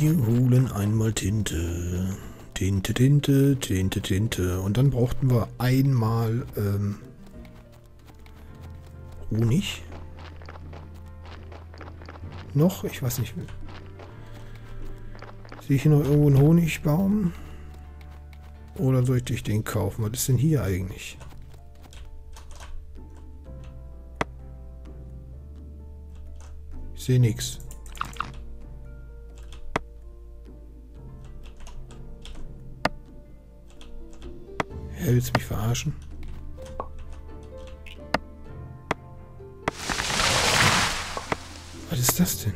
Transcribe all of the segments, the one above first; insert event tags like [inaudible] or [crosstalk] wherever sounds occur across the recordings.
Wir holen einmal Tinte. Tinte, Tinte, Tinte, Tinte. Und dann brauchten wir einmal ähm, Honig. Noch? Ich weiß nicht. Sehe ich hier noch irgendwo einen Honigbaum? Oder soll ich den kaufen? Was ist denn hier eigentlich? Ich sehe nichts. Er willst mich verarschen? Was ist das denn?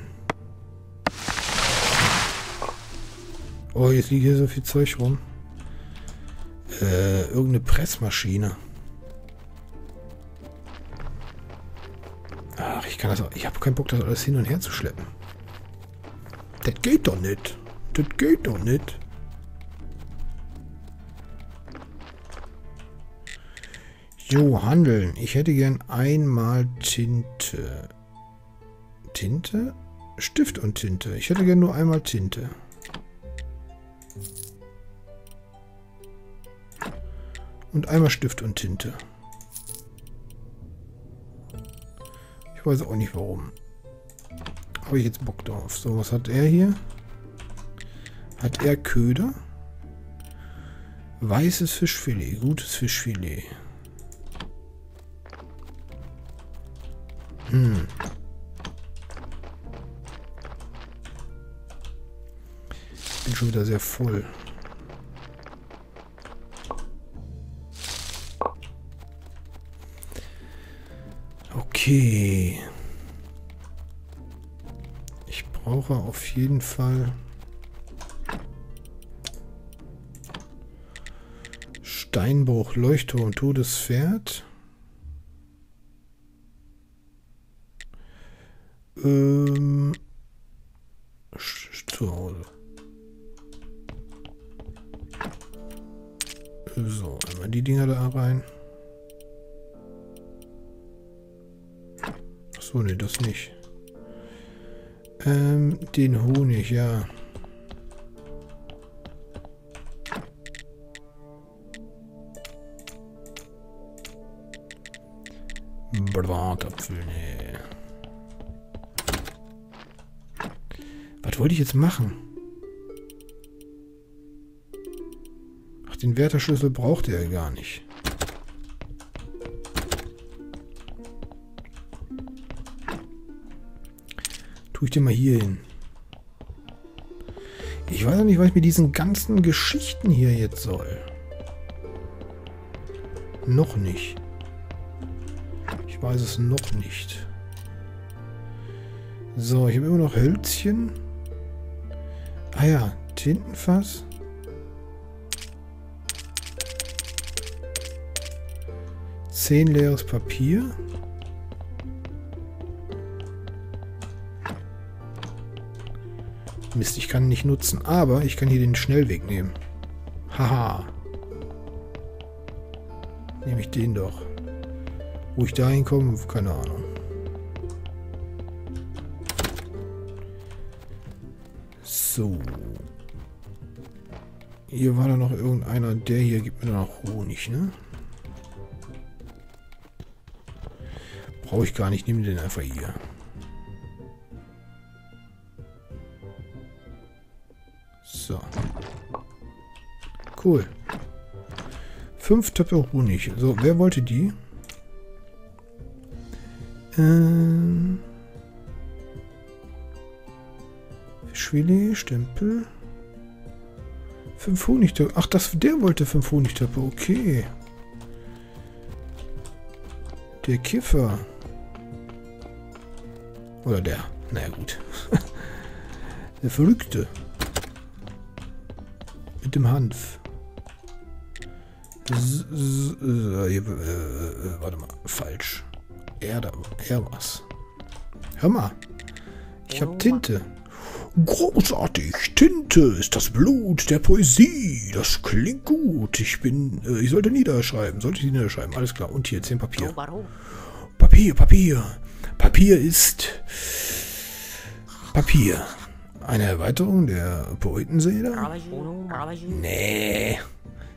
Oh, jetzt liegt hier so viel Zeug rum. Äh, irgendeine Pressmaschine. Ach, ich kann das auch. Ich habe keinen Bock, das alles hin und her zu schleppen. Das geht doch nicht. Das geht doch nicht. Jo, handeln. Ich hätte gern einmal Tinte. Tinte? Stift und Tinte. Ich hätte gern nur einmal Tinte. Und einmal Stift und Tinte. Ich weiß auch nicht warum. Habe ich jetzt Bock drauf. So, was hat er hier? Hat er Köder? Weißes Fischfilet. Gutes Fischfilet. Hm. Bin schon wieder sehr voll. Okay. Ich brauche auf jeden Fall Steinbruch, Leuchtturm, Todespferd. Ähm, zu Hause. So, einmal die Dinger da rein. Achso, ne, das nicht. Ähm, den Honig, ja. Bratapfel, ne. Was wollte ich jetzt machen? Ach, den Wärterschlüssel braucht er gar nicht. Tue ich den mal hier hin. Ich weiß auch nicht, was ich mit diesen ganzen Geschichten hier jetzt soll. Noch nicht. Ich weiß es noch nicht. So, ich habe immer noch Hölzchen. Ah ja, Tintenfass. Zehn leeres Papier. Mist, ich kann nicht nutzen, aber ich kann hier den Schnellweg nehmen. Haha. Nehme ich den doch. Wo ich da hinkomme, keine Ahnung. So. Hier war da noch irgendeiner. Der hier gibt mir noch Honig, ne? Brauche ich gar nicht. Nehme den einfach hier. So. Cool. Fünf Töpfe Honig. So, wer wollte die? Ähm... Fischfilet, Stempel. Fünf Honigtöpfe. Ach, das, der wollte fünf Honigtöpfe. Okay. Der Kiffer. Oder der. Naja, gut. [laughs] der Verrückte. Mit dem Hanf. S äh, äh, warte mal. Falsch. Er da. Er was. Hör mal. Ich habe Tinte. Großartig. Tinte ist das Blut der Poesie. Das klingt gut. Ich bin. Äh, ich sollte niederschreiben. Sollte ich niederschreiben. Alles klar. Und hier 10 Papier. Papier, Papier. Papier ist. Papier. Eine Erweiterung der Poetenseele? Nee,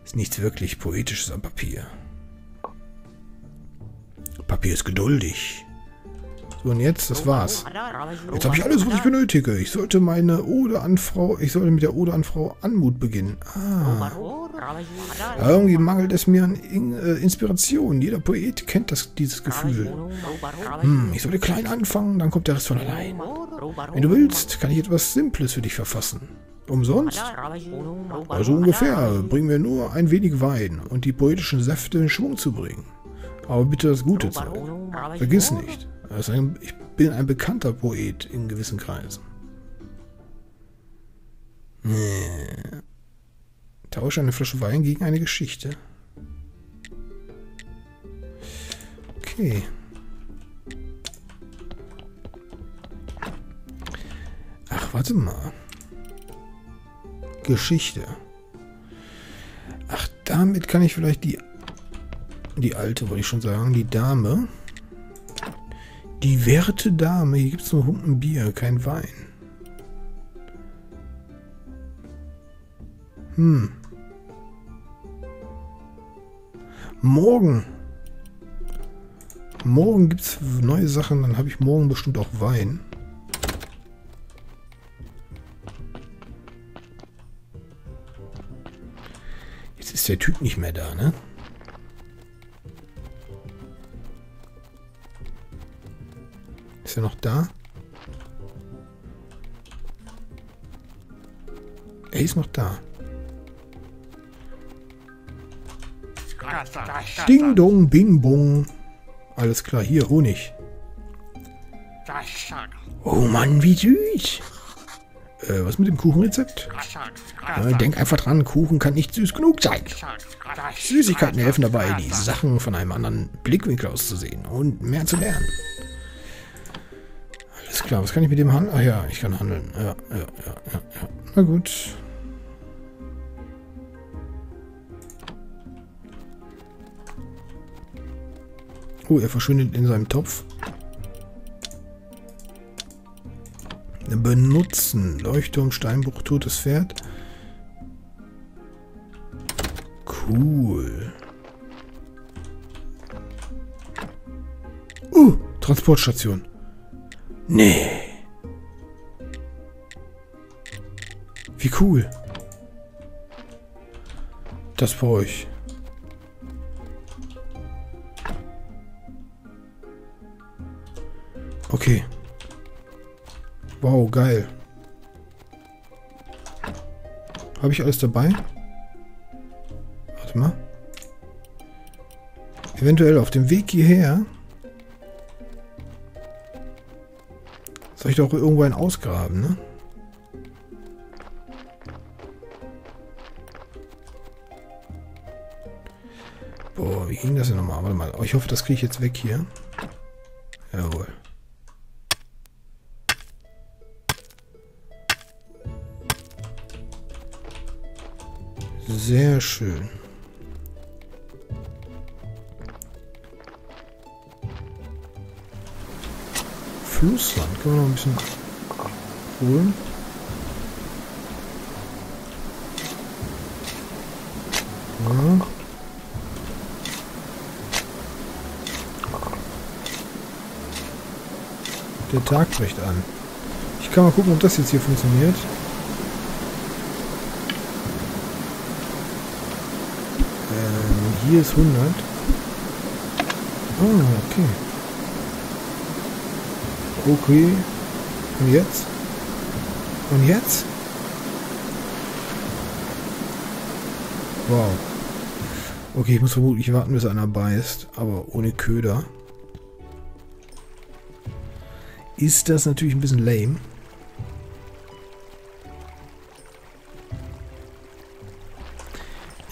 ist nichts wirklich Poetisches am Papier. Papier ist geduldig. So, und jetzt, das war's. Jetzt habe ich alles, was ich benötige. Ich sollte meine Ode an Frau, ich sollte mit der Ode an Frau Anmut beginnen. Ah. Irgendwie mangelt es mir an In äh, Inspiration. Jeder Poet kennt das, dieses Gefühl. Hm, ich sollte klein anfangen, dann kommt der Rest von allein. Wenn du willst, kann ich etwas Simples für dich verfassen. Umsonst? Also ungefähr. Bring mir nur ein wenig Wein und die poetischen Säfte in Schwung zu bringen. Aber bitte das Gute Zeug. Vergiss nicht. Ein, ich bin ein bekannter Poet in gewissen Kreisen. Tausche eine Flasche Wein gegen eine Geschichte. Okay. Ach, warte mal. Geschichte. Ach, damit kann ich vielleicht die... Die alte, wollte ich schon sagen. Die Dame. Die werte Dame. Hier gibt es nur Humpen Bier, kein Wein. Hm. Morgen. Morgen gibt es neue Sachen. Dann habe ich morgen bestimmt auch Wein. Jetzt ist der Typ nicht mehr da, ne? Ist noch da? Er ist noch da. Ding dong, bing bong. Alles klar, hier, Honig. Oh Mann, wie süß. Äh, was mit dem Kuchenrezept? Äh, denk einfach dran, Kuchen kann nicht süß genug sein. Süßigkeiten helfen dabei, die Sachen von einem anderen Blickwinkel aus zu sehen und mehr zu lernen. Klar, was kann ich mit dem handeln? Ach ja, ich kann handeln. Ja, ja, ja, ja, ja. Na gut. Oh, er verschwindet in seinem Topf. Benutzen. Leuchtturm, Steinbruch, totes Pferd. Cool. Uh, Transportstation. Nee. Wie cool. Das brauche ich. Okay. Wow, geil. Habe ich alles dabei? Warte mal. Eventuell auf dem Weg hierher ich doch irgendwo einen ausgraben, ne? Boah, wie ging das denn nochmal? Warte mal. Ich hoffe, das kriege ich jetzt weg hier. Jawohl. Sehr schön. Flussland. Können wir noch ein bisschen holen? Ja. Der Tag bricht an. Ich kann mal gucken, ob das jetzt hier funktioniert. Ähm, hier ist 100. Ah, okay. Okay. Und jetzt? Und jetzt? Wow. Okay, ich muss vermutlich warten, bis einer beißt, aber ohne Köder. Ist das natürlich ein bisschen lame.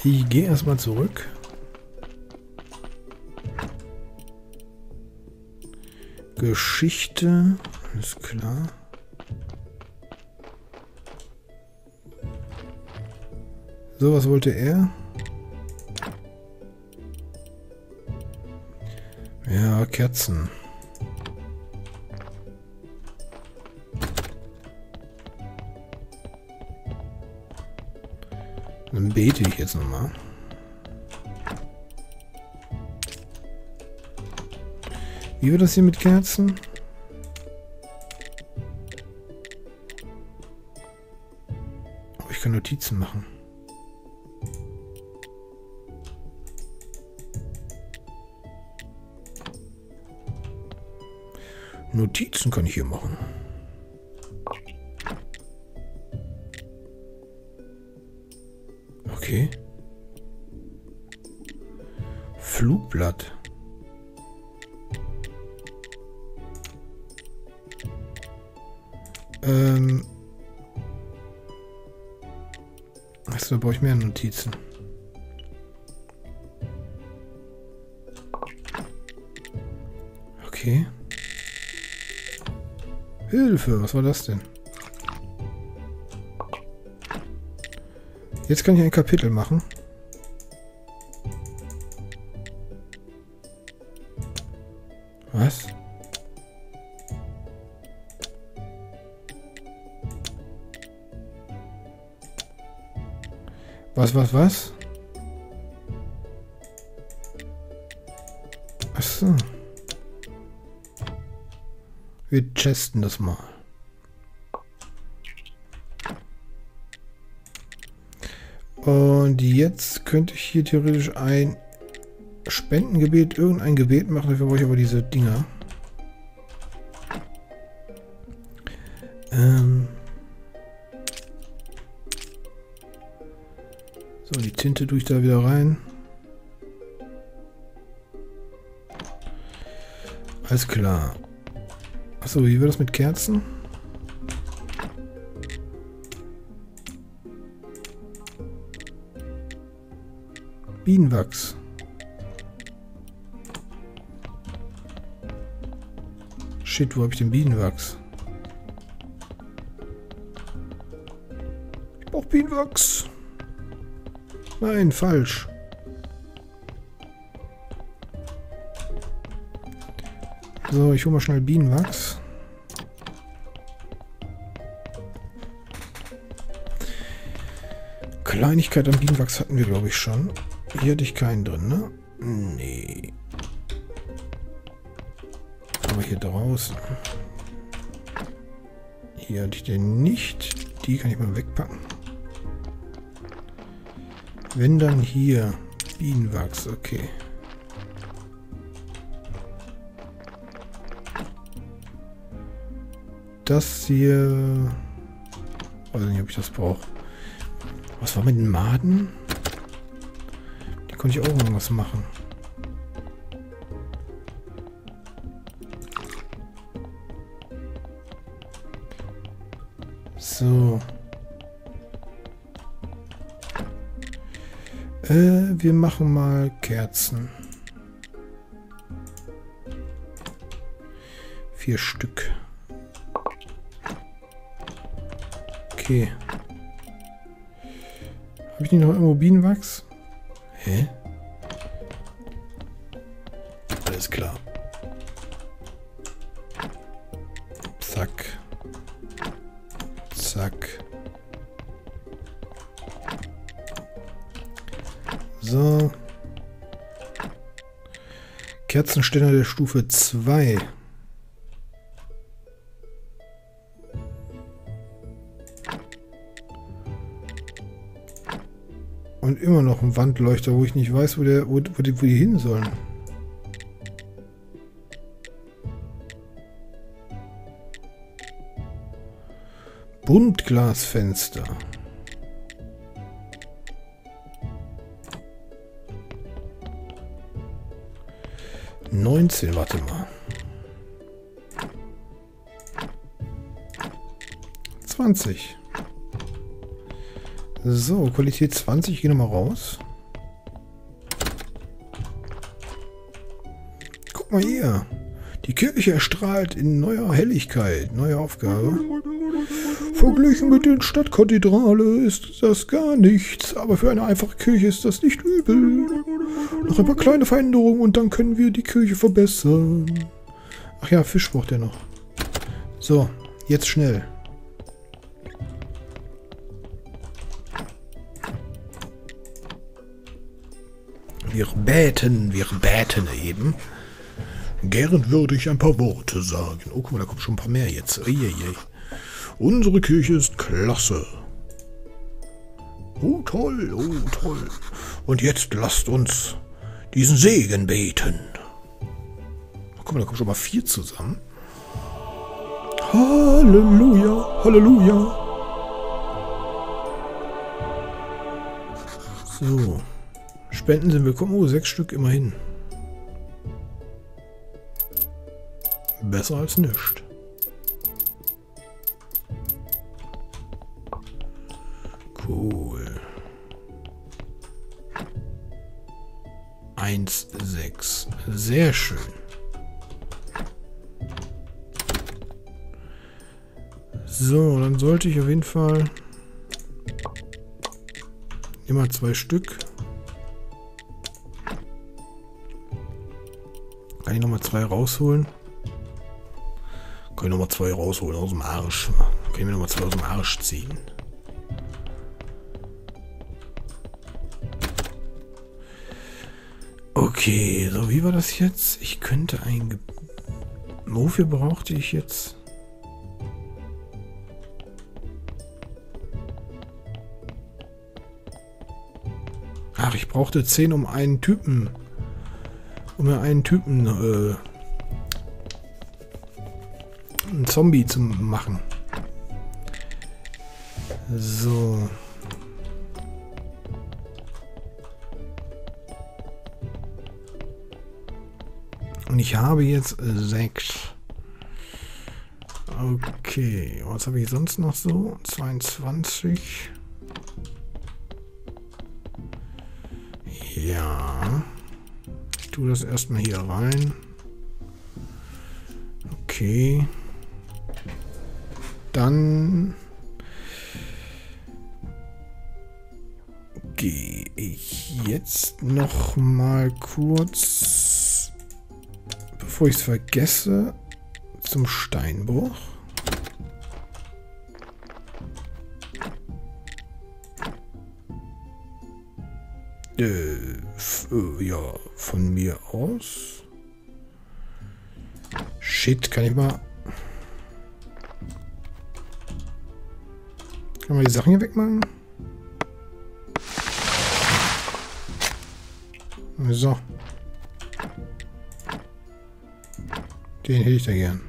Ich gehe erstmal zurück. Geschichte. Alles klar. So, was wollte er? Ja, Kerzen. Dann bete ich jetzt nochmal. Wie wird das hier mit Kerzen? Oh, ich kann Notizen machen. Notizen kann ich hier machen. Okay. Flugblatt. Ähm. Achso, da brauche ich mehr Notizen. Okay. Hilfe, was war das denn? Jetzt kann ich ein Kapitel machen. Was, was? Achso. Wir testen das mal. Und jetzt könnte ich hier theoretisch ein Spendengebet, irgendein Gebet machen. Dafür brauche ich aber diese Dinger. Tinte tue ich da wieder rein. Alles klar. Achso, wie wird das mit Kerzen? Bienenwachs. Shit, wo habe ich den Bienenwachs? Ich brauche Bienenwachs. Nein, falsch. So, ich hole mal schnell Bienenwachs. Kleinigkeit am Bienenwachs hatten wir, glaube ich, schon. Hier hatte ich keinen drin, ne? Nee. Aber hier draußen. Hier hatte ich den nicht. Die kann ich mal wegpacken. Wenn dann hier Bienenwachs, okay. Das hier... Weiß nicht, ob ich das brauche. Was war mit den Maden? Konnte ich auch irgendwas machen. So. Äh, wir machen mal Kerzen. Vier Stück. Okay. Habe ich nicht noch irgendwo Bienenwachs? Hä? Kerzenständer der Stufe 2. Und immer noch ein Wandleuchter, wo ich nicht weiß, wo, der, wo, wo, die, wo die hin sollen. Buntglasfenster. Neunzehn, warte mal. Zwanzig. So, Qualität 20, ich gehe nochmal raus. Guck mal hier. Die Kirche erstrahlt in neuer Helligkeit. Neue Aufgabe. Verglichen mit den Stadtkathedrale ist das gar nichts, aber für eine einfache Kirche ist das nicht übel. Noch ein paar kleine Veränderungen und dann können wir die Kirche verbessern. Ach ja, Fisch braucht er noch. So, jetzt schnell. Wir bäten, wir bäten eben. Gern würde ich ein paar Worte sagen. Oh, guck mal, da kommt schon ein paar mehr jetzt. Eieiei. Unsere Kirche ist klasse. Oh, toll, oh, toll. Und jetzt lasst uns diesen Segen beten. Guck mal, da kommt schon mal vier zusammen. Halleluja, Halleluja. So. Spenden sind willkommen. Oh, sechs Stück immerhin. Besser als nichts. Sehr schön. So, dann sollte ich auf jeden Fall immer zwei Stück. Kann ich nochmal zwei rausholen? Kann ich nochmal zwei rausholen aus dem Arsch. Kann ich mir nochmal zwei aus dem Arsch ziehen. Okay, so wie war das jetzt? Ich könnte ein... Ge Wofür brauchte ich jetzt... Ach, ich brauchte 10 um einen Typen. Um mir einen Typen, äh, einen Zombie zu machen. So. Und ich habe jetzt äh, sechs. Okay, was habe ich sonst noch so? 22. Ja. Ich tue das erstmal hier rein. Okay. Dann gehe ich jetzt noch mal kurz, bevor ich es vergesse, zum Steinbruch. Äh, äh, ja, von mir aus. Shit, kann ich mal... Kann man die Sachen hier wegmachen? So. Den hätte ich da gern.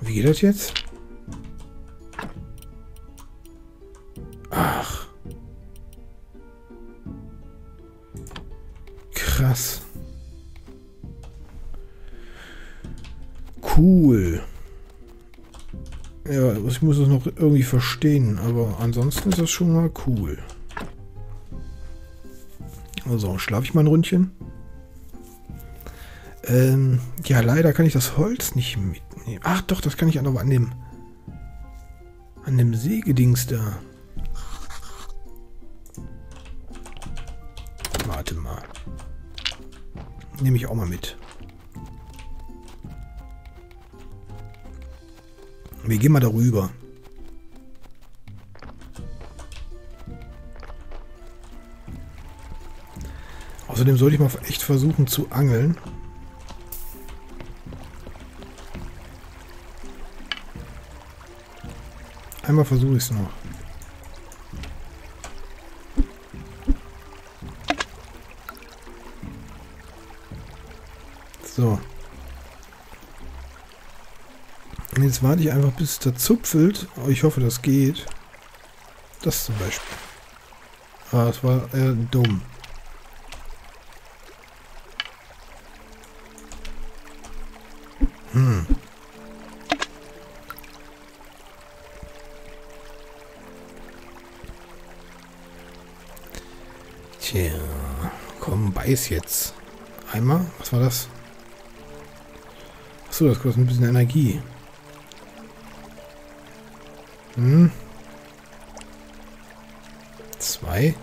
Wie geht das jetzt? Krass. Cool. Ja, ich muss es noch irgendwie verstehen, aber ansonsten ist das schon mal cool. Also, schlafe ich mal ein Ründchen? Ähm, ja, leider kann ich das Holz nicht mitnehmen. Ach doch, das kann ich aber an dem an dem Sägedings da. Warte mal. Nehme ich auch mal mit. Wir gehen mal darüber. Außerdem sollte ich mal echt versuchen zu angeln. Einmal versuche ich es noch. So. Jetzt warte ich einfach, bis es da zupfelt. Aber ich hoffe, das geht. Das zum Beispiel. Ah, das war äh, dumm. Hm. Tja, komm, beiß jetzt. Einmal? Was war das? Achso, das kostet ein bisschen Energie. Hm. Zwei.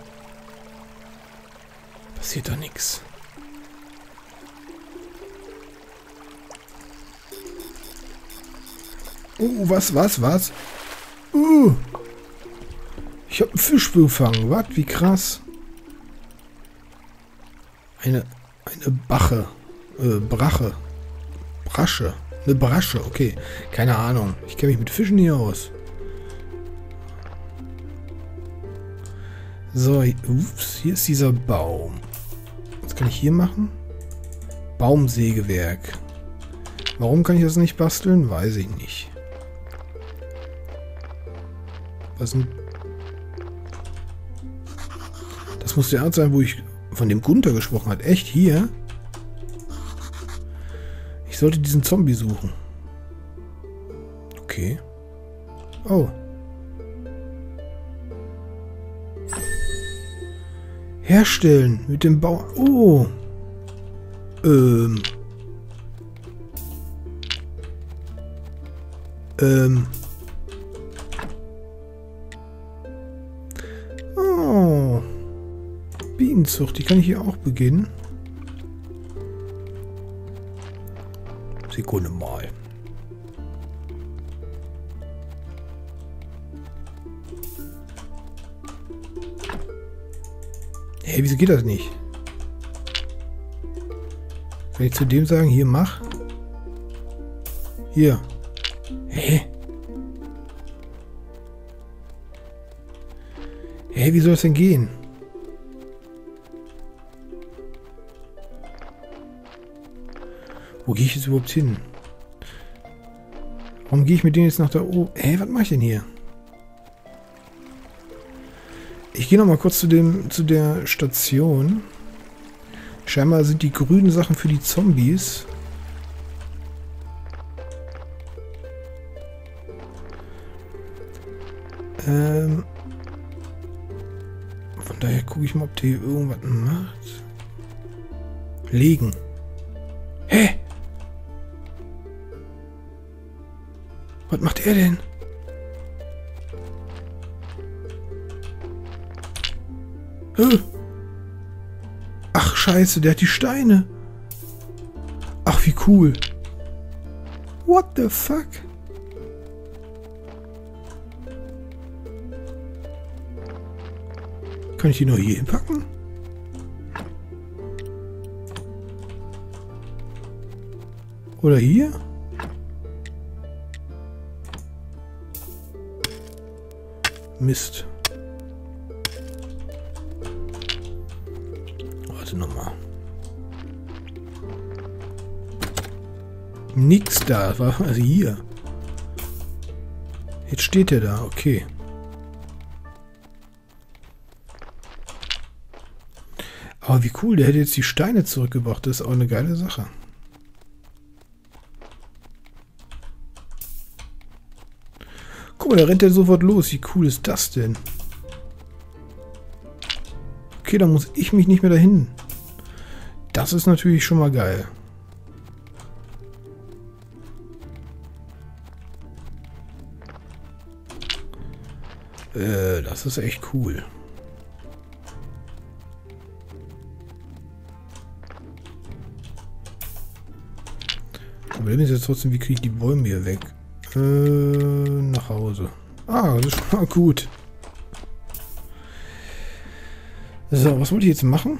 Passiert doch nichts. Uh, was, was, was? Uh. Ich habe einen Fisch gefangen. Was? Wie krass. Eine, eine Bache. Äh, Brache. Brasche. Eine Brasche, okay. Keine Ahnung. Ich kenne mich mit Fischen hier aus. So, ups, hier ist dieser Baum. Was kann ich hier machen? Baumsägewerk. Warum kann ich das nicht basteln? Weiß ich nicht. Was denn? Das muss der Art sein, wo ich von dem Gunther gesprochen hat. Echt? Hier? Ich sollte diesen Zombie suchen. Okay. Oh. Herstellen mit dem Bau... Oh. Ähm. Ähm. Bienenzucht, die kann ich hier auch beginnen. Sekunde mal. Hey, wieso geht das nicht? Kann ich zu dem sagen, hier mach? Hier. Hä? Hä, wie soll es denn gehen? Wo gehe ich jetzt überhaupt hin? Warum gehe ich mit denen jetzt nach da oben? Hä, was mache ich denn hier? Ich gehe noch mal kurz zu, dem, zu der Station. Scheinbar sind die grünen Sachen für die Zombies. Ähm, von daher gucke ich mal, ob hier irgendwas macht. Legen. Was macht er denn? Ach, scheiße, der hat die Steine. Ach, wie cool. What the fuck? Kann ich die nur hier hinpacken? Oder hier? Mist. Warte nochmal. Nix da. War also hier. Jetzt steht er da. Okay. Aber wie cool. Der hätte jetzt die Steine zurückgebracht. Das ist auch eine geile Sache. Mal, da rennt er sofort los. Wie cool ist das denn? Okay, dann muss ich mich nicht mehr dahin. Das ist natürlich schon mal geil. Äh, das ist echt cool. Problem ist jetzt trotzdem, wie kriege ich die Bäume hier weg? Äh, nach Hause. Ah, das ist schon mal gut. So, was wollte ich jetzt machen?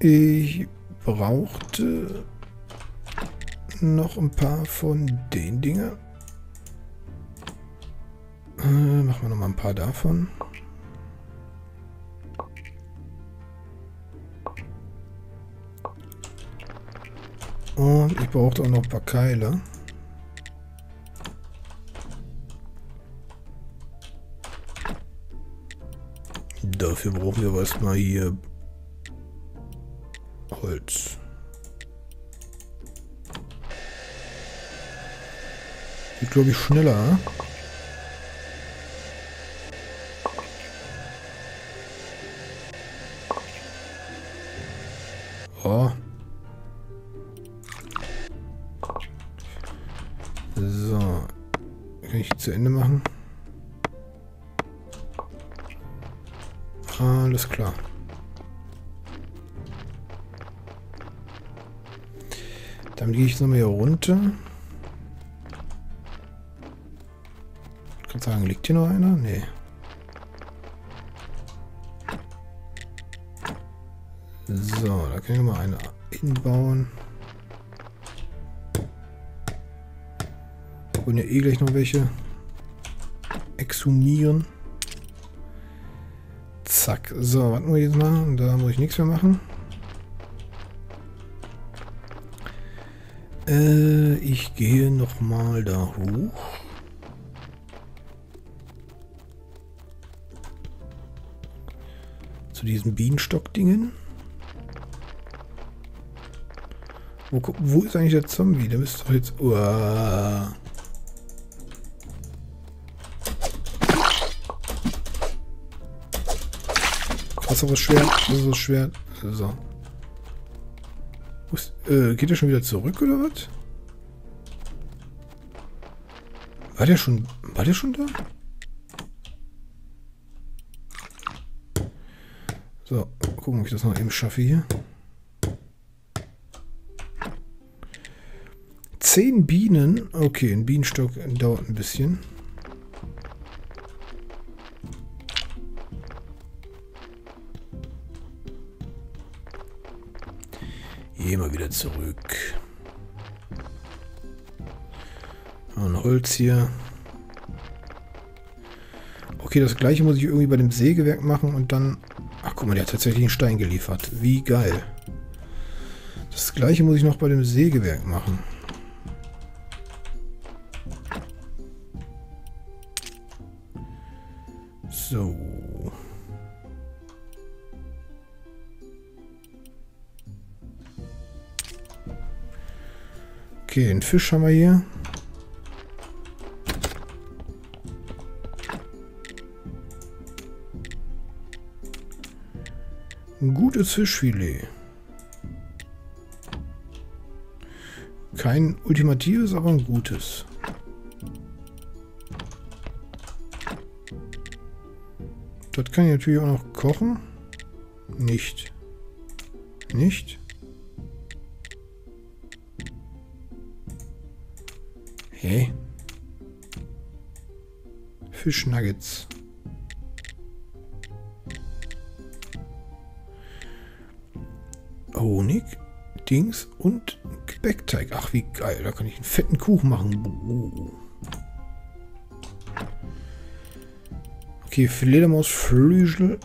Ich brauchte noch ein paar von den Dingen. Äh, machen wir noch mal ein paar davon. Und ich brauchte auch noch ein paar Keile. Dafür brauchen wir aber erstmal hier Holz. Geht glaube ich schneller. Dann gehe ich nochmal hier runter. Ich kann sagen, liegt hier noch einer? Nee. So, da kann ich mal eine hinbauen. Und ja eh gleich noch welche exhumieren. Zack. So, warten wir jetzt mal. Da muss ich nichts mehr machen. Äh, ich gehe noch mal da hoch. Zu diesen Bienenstock-Dingen. Wo, wo, ist eigentlich der Zombie? Der müsste doch jetzt... Uah. Krasseres Schwert. Das Schwert. So. Ist, äh, geht er schon wieder zurück oder was? War der schon. War der schon da? So, gucken, ob ich das noch eben schaffe hier. Zehn Bienen. Okay, ein Bienenstock dauert ein bisschen. Gehen wir wieder zurück. Ein Holz hier. Okay, das gleiche muss ich irgendwie bei dem Sägewerk machen und dann... Ach guck mal, der hat tatsächlich einen Stein geliefert. Wie geil. Das gleiche muss ich noch bei dem Sägewerk machen. Okay, einen Fisch haben wir hier. Ein gutes Fischfilet. Kein ultimatives, aber ein gutes. Das kann ich natürlich auch noch kochen. Nicht. Nicht. Hä? Fischnuggets. Honig, Dings und Gebäckteig. Ach, wie geil. Da kann ich einen fetten Kuchen machen. Oh. Okay, Fledermausflügel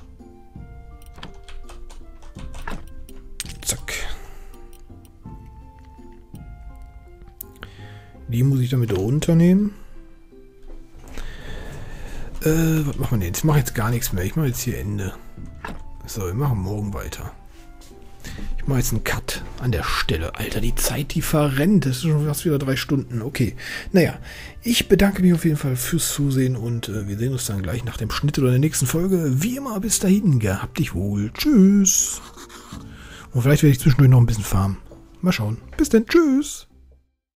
Die muss ich damit runternehmen. Äh, was machen wir denn jetzt? Ich mache jetzt gar nichts mehr. Ich mache jetzt hier Ende. So, wir machen morgen weiter. Ich mache jetzt einen Cut an der Stelle. Alter, die Zeit, die verrennt. Das ist schon fast wieder drei Stunden. Okay. Naja, ich bedanke mich auf jeden Fall fürs Zusehen und äh, wir sehen uns dann gleich nach dem Schnitt oder der nächsten Folge. Wie immer, bis dahin. Gehabt dich wohl. Tschüss. Und vielleicht werde ich zwischendurch noch ein bisschen farmen. Mal schauen. Bis dann. Tschüss.